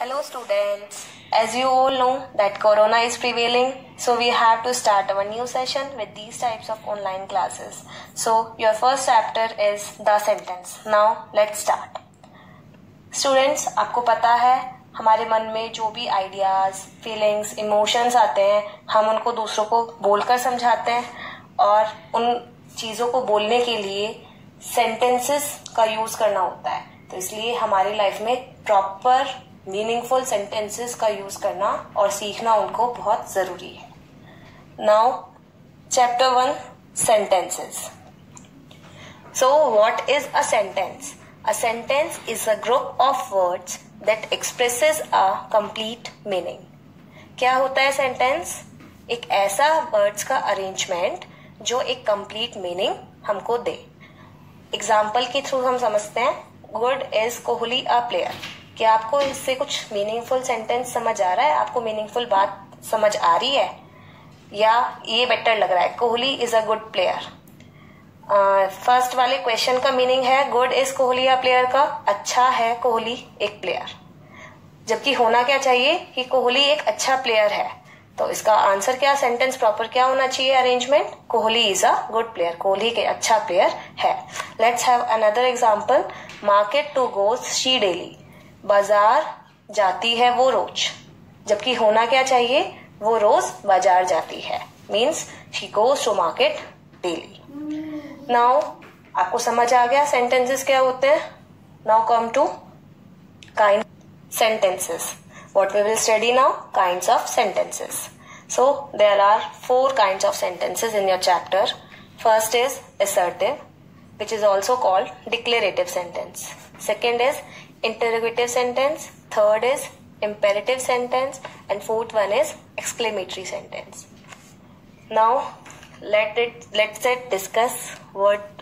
Hello students. As you all know that corona is prevailing, so we have to start our new session with these types of online classes. So your first chapter is the sentence. Now let's start. Students, आपको पता है हमारे मन में जो भी ideas feelings emotions आते हैं हम उनको दूसरों को बोलकर समझाते हैं और उन चीज़ों को बोलने के लिए सेंटेंसेस का यूज़ करना होता है तो इसलिए हमारी लाइफ में प्रॉपर मीनिंगफुल सेंटेंसेस का यूज़ करना और सीखना उनको बहुत ज़रूरी है। Now chapter one sentences so what is a sentence a sentence is a group of words that expresses a complete meaning क्या होता है सेंटेंस एक ऐसा वर्ड्स का अरेंजमेंट जो एक कंप्लीट मीनिंग हमको दे। एग्ज़ाम्पल के थ्रू हम समझते हैं। Good is Kohli a player क्या आपको इससे कुछ मीनिंगफुल सेंटेंस समझ आ रहा है, आपको मीनिंगफुल बात समझ आ रही है, या ये बेटर लग रहा है। Kohli is a good player first वाले क्वेश्चन का मीनिंग है good is Kohli a player का अच्छा है कोहली एक प्लेयर जबकि होना क्या चाहिए कि कोहली एक अच्छा प्लेयर है। तो इसका आंसर क्या सेंटेंस प्रॉपर क्या होना चाहिए arrangement Kohli is a good player Kohli के अच्छा प्लेयर है। Let's have another example market to goes she daily बाज़ार जाती है वो रोज। जबकि होना क्या चाहिए? वो रोज बाज़ार जाती है। Means she goes to market daily now आपको समझ आ गया सेंटेंसेस क्या होते हैं? Now come to kind sentences what we will study now kind of sentences so there are four kind of sentences in your chapter first is assertive which is also called declarative sentence second is interrogative sentence third is imperative sentence and fourth one is exclamatory sentence now let it let's discuss what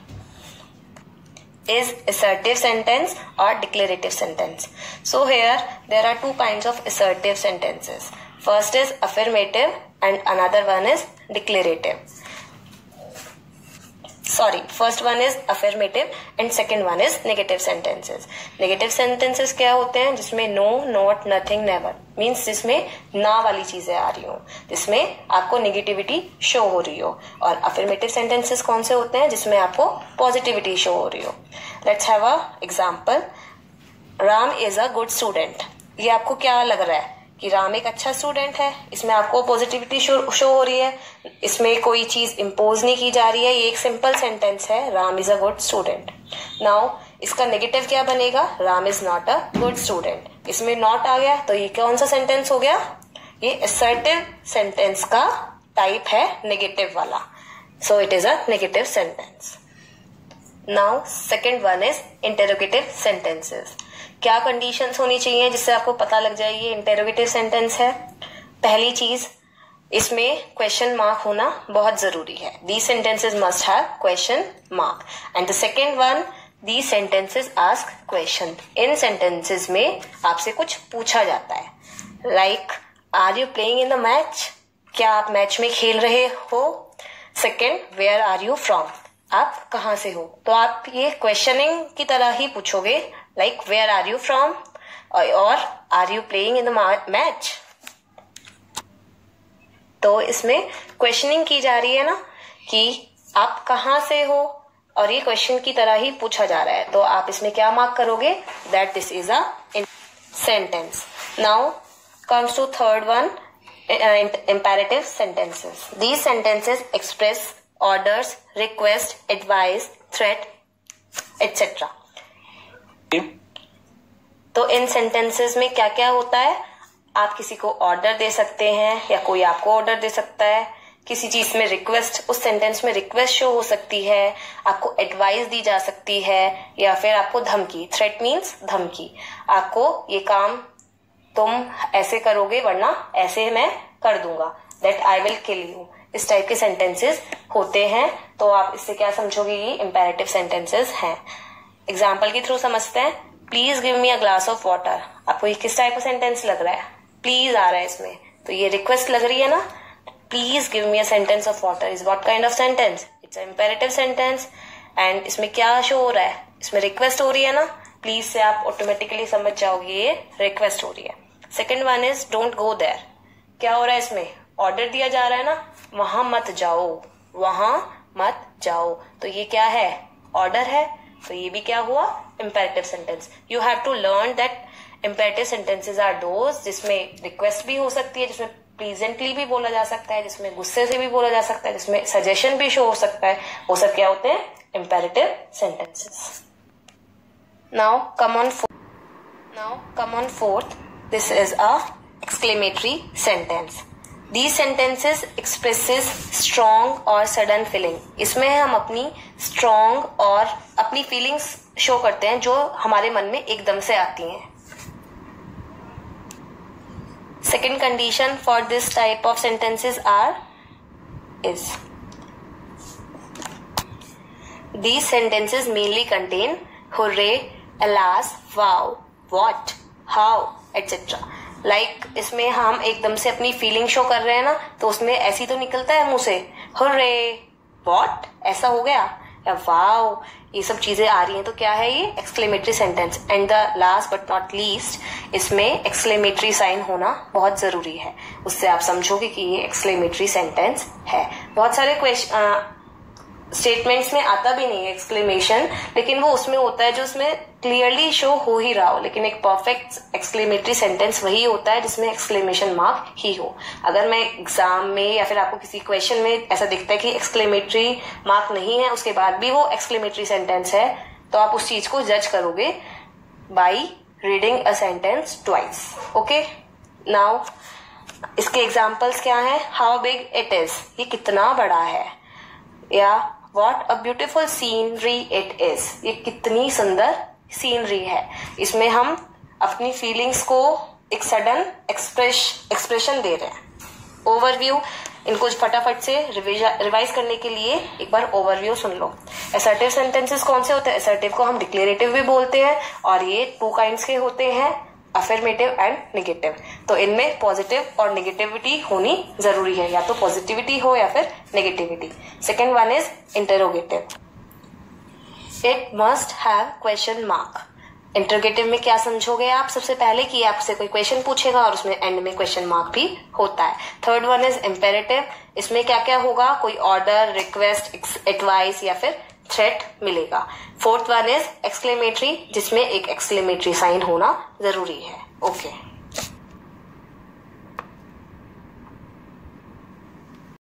is assertive sentence or declarative sentence. So here there are two kinds of assertive sentences. First is affirmative and another one is declarative. Sorry first one is affirmative and second one is negative sentences negative sentences क्या होते हैं? जिसमें no not nothing never means जिसमें ना वाली चीज़ें आ रही हो। जिसमें आपको नेगेटिविटी शो हो रही हो। और अफर्मेटिव सेंटेंसेस कौन से होते हैं? जिसमें आपको पॉजिटिविटी शो हो रही हो। Let's have a example Ram is a good student ये आपको क्या लग रहा है? कि राम एक अच्छा स्टूडेंट है इसमें आपको पॉजिटिविटी शो, शो हो रही है इसमें कोई चीज़ इम्पोज नहीं की जा रही है ये एक सिंपल सेंटेंस है Ram is a good student now इसका नेगेटिव क्या बनेगा? Ram is not a good student इसमें नॉट आ गया तो ये कौन सा सेंटेंस हो गया? ये असर्टिव सेंटेंस का टाइप है नेगेटिव वाला. So it is a negative sentence now second one is interrogative sentences क्या कंडीशंस होनी चाहिए जिससे आपको पता लग जाए ये इंटेरोगेटिव सेंटेंस है? पहली चीज़, इसमें क्वेश्चन मार्क होना बहुत ज़रूरी है। The sentences must have question mark and the second one the sentences ask question in sentences में आपसे कुछ पूछा जाता है। Like are you playing in the match क्या आप मैच में खेल रहे हो? Second where are you from आप कहाँ से हो? तो आप ये क्वेश्चनिंग की तरह ही पूछोगे like where are you from और are you playing in the match तो इसमें क्वेश्चनिंग की जा रही है ना कि आप कहाँ से हो? और ये क्वेश्चन की तरह ही पूछा जा रहा है। तो आप इसमें क्या मार्क करोगे? That this is a sentence now comes to third one imperative sentences. These sentences express orders, request, advice, threat, etc. तो इन सेंटेंसेस में क्या क्या होता है? आप किसी को ऑर्डर दे सकते हैं या कोई आपको ऑर्डर दे सकता है। किसी चीज़ में रिक्वेस्ट उस सेंटेंस में रिक्वेस्ट शो हो सकती है, आपको एडवाइस दी जा सकती है, या फिर आपको धमकी थ्रेट मीन्स धमकी। आपको ये काम तुम ऐसे करोगे, वरना ऐसे मैं कर दूँगा। That I will kill you इस टाइप के सेंटेंसेस होते हैं। तो आप इससे क्या समझोगे ये इम्पेरेटिव सेंटेंसेस हैं। एग्ज़ाम्पल के थ्रू समझते हैं. Please give me a glass of water आपको ये किस टाइप का सेंटेंस लग रहा है? प्लीज़ आ रहा है इसमें. तो ये रिक्वेस्ट लग रही है ना? Please give me a sentence of water is what kind of sentence it's imperative sentence and इसमें क्या शो हो रहा है? इसमें रिक्वेस्ट हो रही है ना? प्लीज़ से आप ऑटोमेटिकली समझ जाओगे ये रिक्वेस्ट हो रही है. Second one is don't go there क्या हो रहा है इसमें? ऑर्डर दिया जा रहा है ना? वहाँ मत जाओ. वहाँ मत जाओ. तो ये क्या है? ऑर्डर है. तो ये भी क्या हुआ? Imperative sentence you have to learn that imperative sentences are those जिसमें रिक्वेस्ट भी हो सकती है, जिसमें प्लीजेंटली भी बोला जा सकता है, जिसमें गुस्से से भी बोला जा सकता है, जिसमें सजेशन भी शो हो सकता है। वो सब क्या होते हैं? Imperative sentences now come on now come on fourth this is a exclamatory sentence the sentences expresses strong और सडन फीलिंग इसमें हम अपनी स्ट्रोंग और अपनी फीलिंग्स शो करते हैं जो हमारे मन में एकदम से आती हैं। Second condition for this type of sentences are is the sentences mainly contain hurray alas wow what how etcetera like like, इसमें हम एकदम से अपनी फीलिंग शो कर रहे हैं ना तो उसमें ऐसी तो निकलता है मुँह से। हुर्रे वॉट ऐसा हो गया? या वाओ ये सब चीज़ें आ रही हैं तो क्या है ये? Exclamatory sentence and the last but not least इसमें एक्सक्लेमेटरी साइन होना बहुत ज़रूरी है। उससे आप समझोगे कि ये एक्सक्लेमेटरी सेंटेंस है। बहुत सारे क्वेश्चन स्टेटमेंट्स में आता भी नहीं है एक्सक्लेमेशन लेकिन वो उसमें होता है जो उसमें क्लियरली शो हो ही रहा हो लेकिन एक परफेक्ट एक्सक्लेमेटरी सेंटेंस वही होता है जिसमें एक्सक्लेमेशन मार्क ही हो। अगर मैं एग्ज़ाम में या फिर आपको किसी क्वेश्चन में ऐसा दिखता है कि एक्सक्लेमेटरी मार्क नहीं है, उसके बाद भी वो एक्सक्लेमेटरी सेंटेंस है तो आप उस चीज़ को जज करोगे by reading a sentence twice okay now इसके एग्जाम्पल्स क्या है? हाउ बिग इट इज़ ये कितना बड़ा है? या what a beautiful scenery it is ये कितनी सुंदर सीनरी है। इसमें हम अपनी फीलिंग्स को एक सडन एक्सप्रेस एक्सप्रेशन दे रहे हैं। ओवरव्यू इनको फटाफट से रिवाइज करने के लिए एक बार ओवरव्यू सुन लो। एसर्टिव सेंटेंसेस कौन से होते हैं? एसर्टिव को हम डिक्लेरेटिव भी बोलते हैं और ये टू काइंड्स के होते हैं अफर्मेटिव एंड निगेटिव तो इनमें पॉजिटिव और निगेटिविटी होनी ज़रूरी है, या तो पॉजिटिविटी हो या फिर negativity second one is interrogative it must have question mark interrogative में क्या समझोगे आप? सबसे पहले कि आपसे कोई क्वेश्चन पूछेगा और उसमें एंड में क्वेश्चन मार्क भी होता है। थर्ड वन इज़ इम्पेरेटिव इसमें क्या क्या होगा? कोई ऑर्डर रिक्वेस्ट एडवाइस या फिर थ्रेट मिलेगा। फोर्थ वन इज़ एक्सक्लेमेटरी जिसमें एक एक्सक्लेमेटरी साइन होना ज़रूरी है। Okay okay.